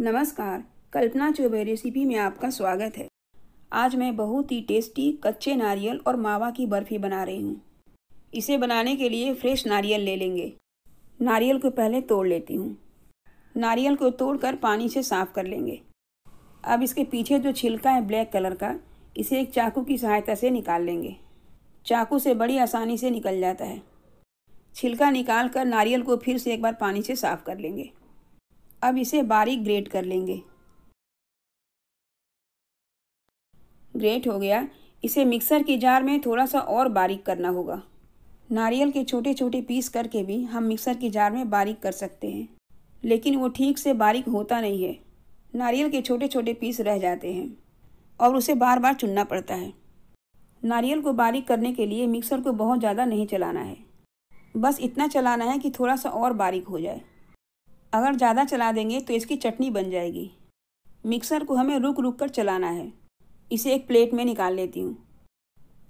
नमस्कार, कल्पना चौबे रेसिपी में आपका स्वागत है। आज मैं बहुत ही टेस्टी कच्चे नारियल और मावा की बर्फ़ी बना रही हूँ। इसे बनाने के लिए फ्रेश नारियल ले लेंगे। नारियल को पहले तोड़ लेती हूँ। नारियल को तोड़कर पानी से साफ़ कर लेंगे। अब इसके पीछे जो छिलका है ब्लैक कलर का, इसे एक चाकू की सहायता से निकाल लेंगे। चाकू से बड़ी आसानी से निकल जाता है। छिलका निकाल कर नारियल को फिर से एक बार पानी से साफ़ कर लेंगे। अब इसे बारीक ग्रेट कर लेंगे। ग्रेट हो गया। इसे मिक्सर की जार में थोड़ा सा और बारीक करना होगा। नारियल के छोटे छोटे पीस करके भी हम मिक्सर की जार में बारीक कर सकते हैं। लेकिन वो ठीक से बारीक होता नहीं है। नारियल के छोटे छोटे पीस रह जाते हैं और उसे बार बार चुनना पड़ता है। नारियल को बारीक करने के लिए मिक्सर को बहुत ज़्यादा नहीं चलाना है। बस इतना चलाना है कि थोड़ा सा और बारीक हो जाए। अगर ज़्यादा चला देंगे तो इसकी चटनी बन जाएगी। मिक्सर को हमें रुक रुक कर चलाना है। इसे एक प्लेट में निकाल लेती हूँ।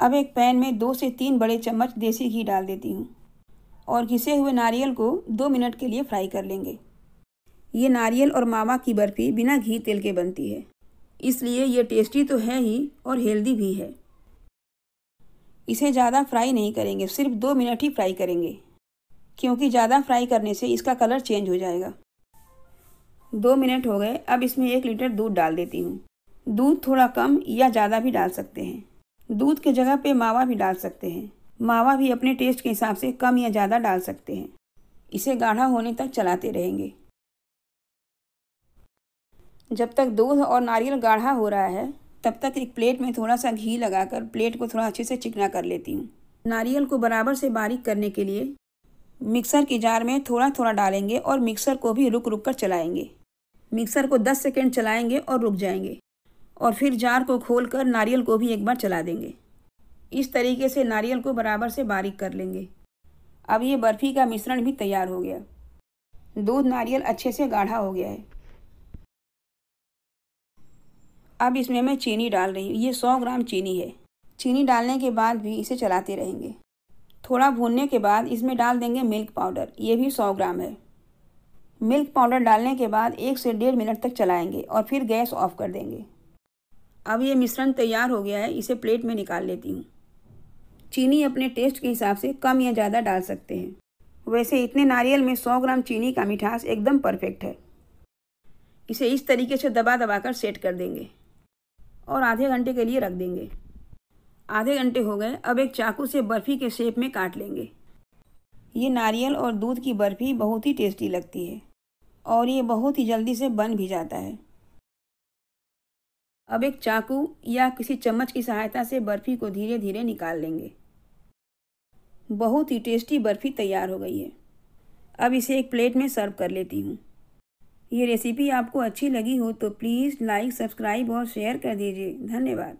अब एक पैन में दो से तीन बड़े चम्मच देसी घी डाल देती हूँ और घिसे हुए नारियल को दो मिनट के लिए फ्राई कर लेंगे। ये नारियल और मावा की बर्फ़ी बिना घी तेल के बनती है। इसलिए ये टेस्टी तो है ही और हेल्दी भी है। इसे ज़्यादा फ्राई नहीं करेंगे, सिर्फ़ दो मिनट ही फ्राई करेंगे। क्योंकि ज़्यादा फ्राई करने से इसका कलर चेंज हो जाएगा। दो मिनट हो गए, अब इसमें एक लीटर दूध डाल देती हूँ। दूध थोड़ा कम या ज़्यादा भी डाल सकते हैं। दूध के जगह पे मावा भी डाल सकते हैं। मावा भी अपने टेस्ट के हिसाब से कम या ज़्यादा डाल सकते हैं। इसे गाढ़ा होने तक चलाते रहेंगे। जब तक दूध और नारियल गाढ़ा हो रहा है, तब तक एक प्लेट में थोड़ा सा घी लगाकर प्लेट को थोड़ा अच्छे से चिकना कर लेती हूँ। नारियल को बराबर से बारीक करने के लिए मिक्सर की जार में थोड़ा थोड़ा डालेंगे और मिक्सर को भी रुक रुक कर चलाएँगे। मिक्सर को 10 सेकेंड चलाएँगे और रुक जाएँगे और फिर जार को खोल कर नारियल को भी एक बार चला देंगे। इस तरीके से नारियल को बराबर से बारीक कर लेंगे। अब ये बर्फ़ी का मिश्रण भी तैयार हो गया। दूध नारियल अच्छे से गाढ़ा हो गया है। अब इसमें मैं चीनी डाल रही हूँ। ये सौ ग्राम चीनी है। चीनी डालने के बाद भी इसे चलाते रहेंगे। थोड़ा भूनने के बाद इसमें डाल देंगे मिल्क पाउडर ये भी सौ ग्राम है। मिल्क पाउडर डालने के बाद एक से डेढ़ मिनट तक चलाएँगे और फिर गैस ऑफ़ कर देंगे। अब ये मिश्रण तैयार हो गया है, इसे प्लेट में निकाल लेती हूँ। चीनी अपने टेस्ट के हिसाब से कम या ज़्यादा डाल सकते हैं। वैसे इतने नारियल में सौ ग्राम चीनी का मिठास एकदम परफेक्ट है। इसे इस तरीके से दबा दबा कर सेट कर देंगे और आधे घंटे के लिए रख देंगे। आधे घंटे हो गए, अब एक चाकू से बर्फ़ी के शेप में काट लेंगे। ये नारियल और दूध की बर्फ़ी बहुत ही टेस्टी लगती है, और ये बहुत ही जल्दी से बन भी जाता है। अब एक चाकू या किसी चम्मच की सहायता से बर्फ़ी को धीरे धीरे निकाल लेंगे। बहुत ही टेस्टी बर्फ़ी तैयार हो गई है। अब इसे एक प्लेट में सर्व कर लेती हूँ। ये रेसिपी आपको अच्छी लगी हो तो प्लीज़ लाइक, सब्सक्राइब और शेयर कर दीजिए। धन्यवाद।